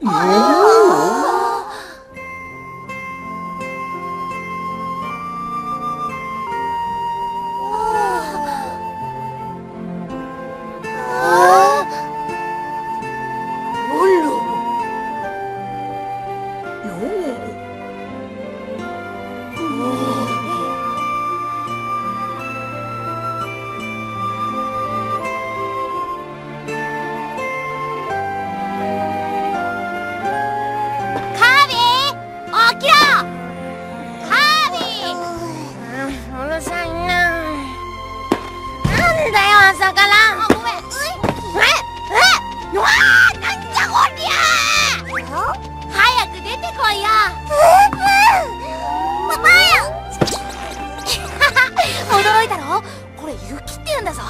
嗯さから。あごめん。ええわあなんじゃこりゃ早く出てこいよ。驚いたろ？これ雪って言うんだぞ。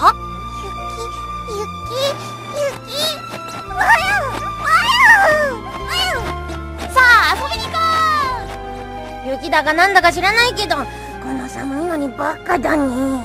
雪雪雪。マヤさあ遊びに行こう。雪だかなんだか知らないけどこの寒いのにバカだね。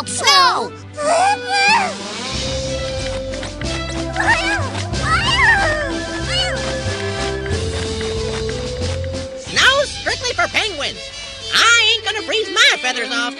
wild snow! Snow's strictly for penguins. I ain't gonna freeze my feathers off.